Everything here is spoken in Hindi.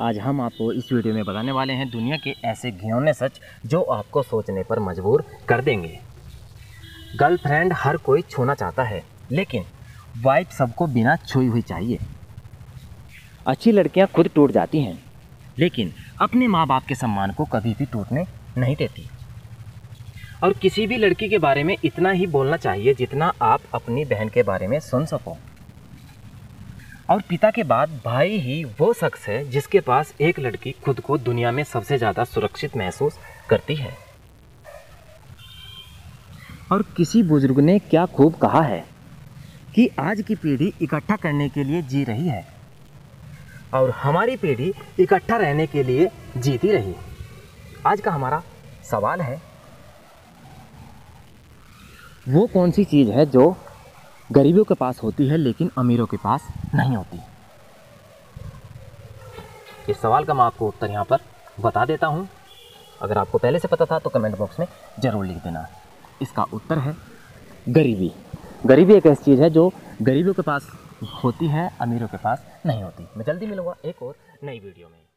आज हम आपको इस वीडियो में बताने वाले हैं दुनिया के ऐसे घिनौने सच जो आपको सोचने पर मजबूर कर देंगे। गर्लफ्रेंड हर कोई छूना चाहता है, लेकिन वाइफ सबको बिना छुई हुई चाहिए। अच्छी लड़कियाँ खुद टूट जाती हैं, लेकिन अपने माँ बाप के सम्मान को कभी भी टूटने नहीं देती। और किसी भी लड़की के बारे में इतना ही बोलना चाहिए जितना आप अपनी बहन के बारे में सुन सको। और पिता के बाद भाई ही वो शख्स है जिसके पास एक लड़की खुद को दुनिया में सबसे ज़्यादा सुरक्षित महसूस करती है। और किसी बुज़ुर्ग ने क्या खूब कहा है कि आज की पीढ़ी इकट्ठा करने के लिए जी रही है और हमारी पीढ़ी इकट्ठा रहने के लिए जीती रही। आज का हमारा सवाल है, वो कौन सी चीज़ है जो गरीबों के पास होती है, लेकिन अमीरों के पास नहीं होती। इस सवाल का मैं आपको उत्तर यहाँ पर बता देता हूँ। अगर आपको पहले से पता था तो कमेंट बॉक्स में ज़रूर लिख देना। इसका उत्तर है गरीबी। गरीबी एक ऐसी चीज़ है जो गरीबों के पास होती है, अमीरों के पास नहीं होती। मैं जल्दी मिलूँगा एक और नई वीडियो में।